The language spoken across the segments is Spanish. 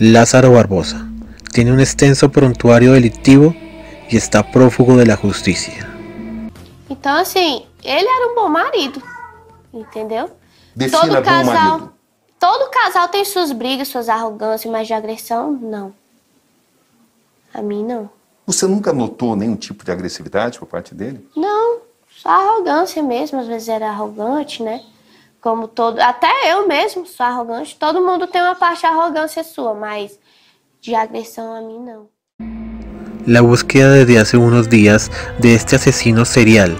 Lázaro Barbosa tiene un extenso prontuario delictivo e está prófugo de la justicia. Então, assim, ele era um bom marido, entendeu? Defina todo casal, todo casal tem suas brigas, suas arrogâncias, mas de agressão, não. A mim, não. Você nunca notou nenhum tipo de agressividade por parte dele? Não, só arrogância mesmo. Às vezes era arrogante, né? Como todo. Até eu mesmo sou arrogante. Todo mundo tem uma parte de arrogância sua, mas de agresión a mí no. La búsqueda desde hace unos días de este asesino serial,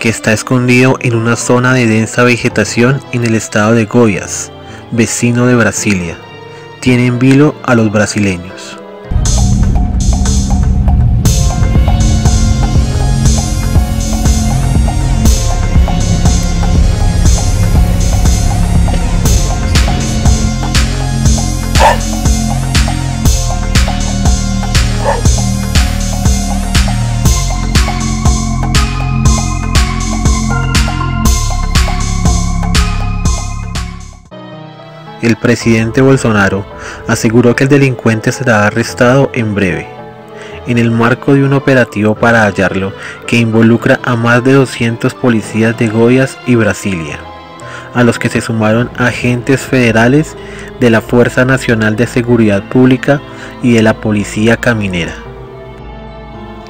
que está escondido en una zona de densa vegetación en el estado de Goiás, vecino de Brasilia, tiene en vilo a los brasileños. El presidente Bolsonaro aseguró que el delincuente será arrestado en breve, en el marco de un operativo para hallarlo que involucra a más de 200 policías de Goiás y Brasilia, a los que se sumaron agentes federales de la Fuerza Nacional de Seguridad Pública y de la Policía Caminera.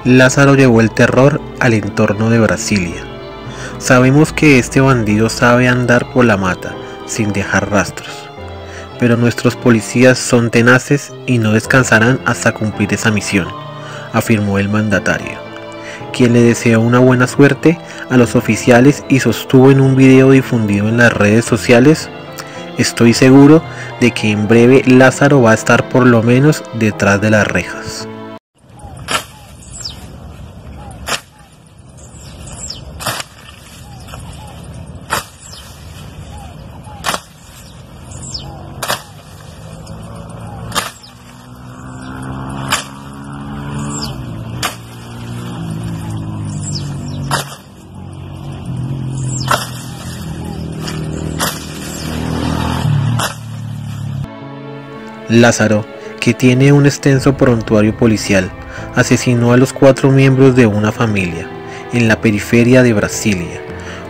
Lázaro llevó el terror al entorno de Brasilia. Sabemos que este bandido sabe andar por la mata sin dejar rastros pero nuestros policías son tenaces y no descansarán hasta cumplir esa misión, afirmó el mandatario, quien le deseó una buena suerte a los oficiales y sostuvo en un video difundido en las redes sociales, estoy seguro de que en breve Lázaro va a estar por lo menos detrás de las rejas. Lázaro, que tiene un extenso prontuario policial, asesinó a los cuatro miembros de una familia en la periferia de Brasilia,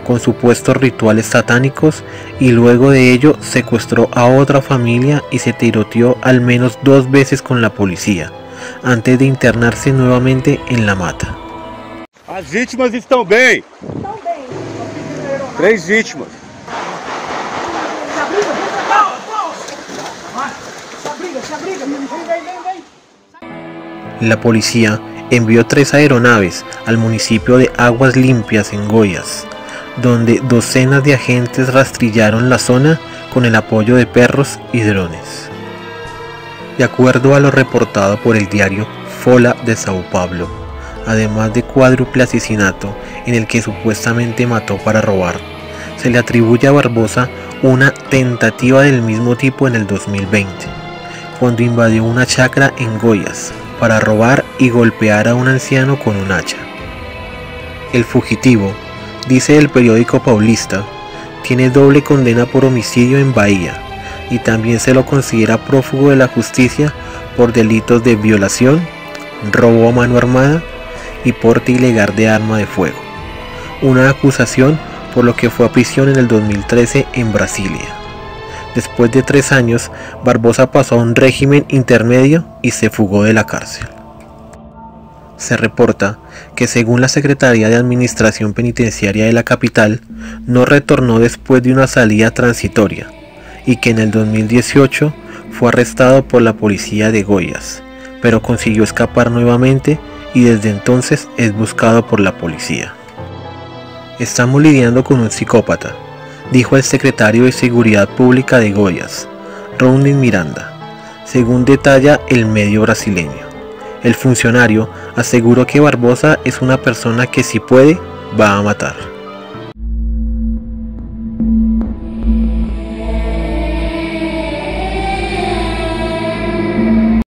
con supuestos rituales satánicos y luego de ello secuestró a otra familia y se tiroteó al menos dos veces con la policía, antes de internarse nuevamente en la mata. As vítimas estão bem. Estão bem. Três vítimas. La policía envió tres aeronaves al municipio de Aguas Limpias en Goiás, donde docenas de agentes rastrillaron la zona con el apoyo de perros y drones. De acuerdo a lo reportado por el diario Fola de Sao Paulo, además de cuádruple asesinato en el que supuestamente mató para robar, se le atribuye a Barbosa una tentativa del mismo tipo en el 2020, cuando invadió una chacra en Goiás para robar y golpear a un anciano con un hacha. El fugitivo, dice el periódico Paulista, tiene doble condena por homicidio en Bahía y también se lo considera prófugo de la justicia por delitos de violación, robo a mano armada y porte ilegal de arma de fuego. Una acusación por lo que fue a prisión en el 2013 en Brasilia. Después de tres años, Barbosa pasó a un régimen intermedio y se fugó de la cárcel. Se reporta que según la Secretaría de Administración Penitenciaria de la capital, no retornó después de una salida transitoria y que en el 2018 fue arrestado por la policía de Goiás, pero consiguió escapar nuevamente y desde entonces es buscado por la policía. Estamos lidiando con un psicópata, dijo el secretario de Seguridad Pública de Goiás, Roundin Miranda, según detalla el medio brasileño. El funcionario aseguró que Barbosa es una persona que si puede, va a matar.